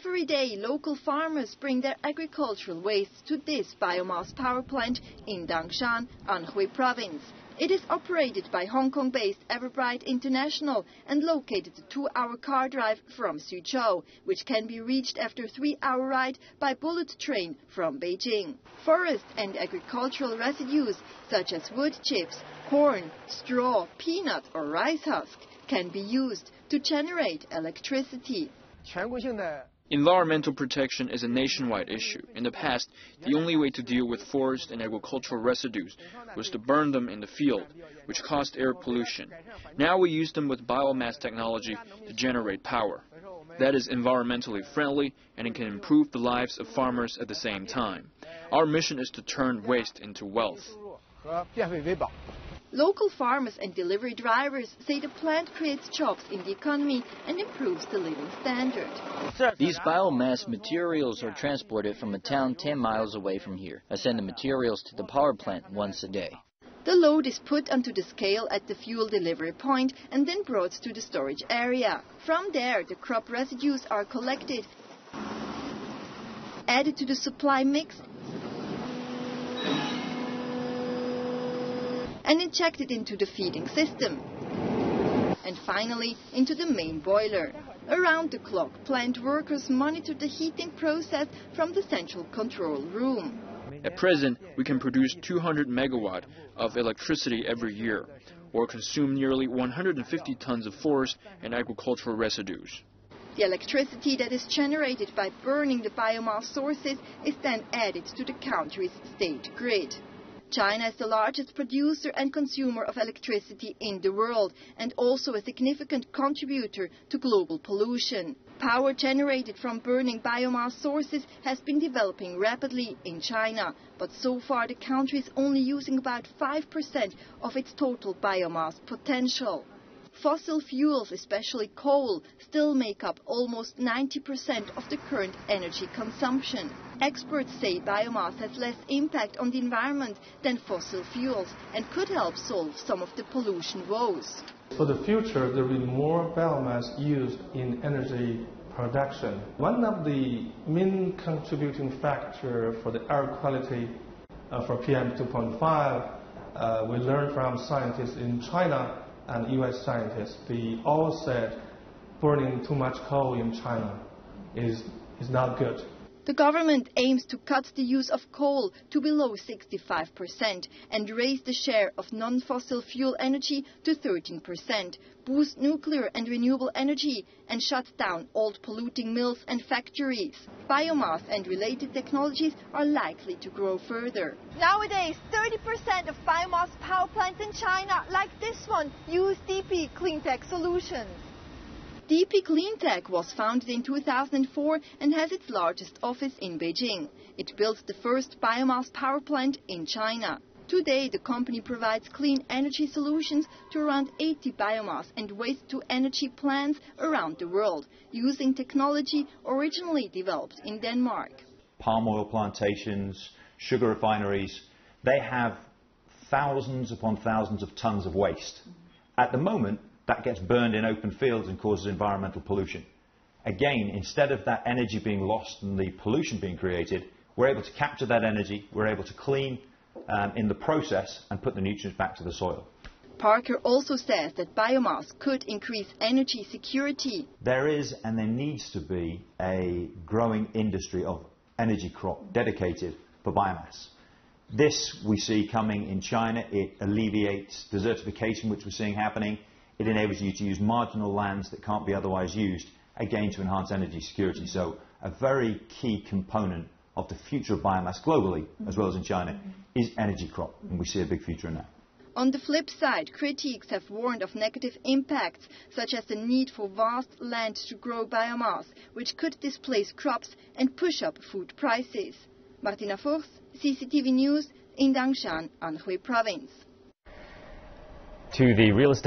Every day, local farmers bring their agricultural waste to this biomass power plant in Dangshan, Anhui province. It is operated by Hong Kong-based Everbright International and located a two-hour car drive from Suzhou, which can be reached after a three-hour ride by bullet train from Beijing. Forest and agricultural residues, such as wood chips, corn, straw, peanut or rice husk, can be used to generate electricity. Environmental protection is a nationwide issue. In the past, the only way to deal with forest and agricultural residues was to burn them in the field, which caused air pollution. Now we use them with biomass technology to generate power. That is environmentally friendly and it can improve the lives of farmers at the same time. Our mission is to turn waste into wealth. Local farmers and delivery drivers say the plant creates jobs in the economy and improves the living standard. These biomass materials are transported from a town 10 miles away from here. I send the materials to the power plant once a day. The load is put onto the scale at the fuel delivery point and then brought to the storage area. From there, the crop residues are collected, added to the supply mix and injected into the feeding system. And finally, into the main boiler. Around the clock, plant workers monitor the heating process from the central control room. At present, we can produce 200 megawatt of electricity every year, or consume nearly 150 tons of forest and agricultural residues. The electricity that is generated by burning the biomass sources is then added to the country's state grid. China is the largest producer and consumer of electricity in the world and also a significant contributor to global pollution. Power generated from burning biomass sources has been developing rapidly in China, but so far the country is only using about 5% of its total biomass potential. Fossil fuels, especially coal, still make up almost 90% of the current energy consumption. Experts say biomass has less impact on the environment than fossil fuels and could help solve some of the pollution woes. For the future, there will be more biomass used in energy production. One of the main contributing factors for the air quality uh, for PM 2.5, uh, we learned from scientists in China and US scientists. They all said burning too much coal in China is, is not good. The government aims to cut the use of coal to below 65% and raise the share of non-fossil fuel energy to 13%, boost nuclear and renewable energy and shut down old polluting mills and factories. Biomass and related technologies are likely to grow further. Nowadays, 30% of biomass power plants in China, like this one, use DP Cleantech solutions. DP Cleantech was founded in 2004 and has its largest office in Beijing. It built the first biomass power plant in China. Today, the company provides clean energy solutions to around 80 biomass and waste-to-energy plants around the world, using technology originally developed in Denmark. Palm oil plantations, sugar refineries, they have thousands upon thousands of tons of waste. At the moment, that gets burned in open fields and causes environmental pollution. Again, instead of that energy being lost and the pollution being created, we're able to capture that energy, we're able to clean um, in the process and put the nutrients back to the soil. Parker also says that biomass could increase energy security. There is and there needs to be a growing industry of energy crop dedicated for biomass. This we see coming in China. It alleviates desertification, which we're seeing happening. It enables you to use marginal lands that can't be otherwise used, again to enhance energy security. So a very key component of the future of biomass globally, as well as in China, mm-hmm. is energy crop, and we see a big future in that. On the flip side, critics have warned of negative impacts, such as the need for vast land to grow biomass, which could displace crops and push up food prices. Martina Fuchs, CCTV News, in Dangshan, Anhui Province. To the real estate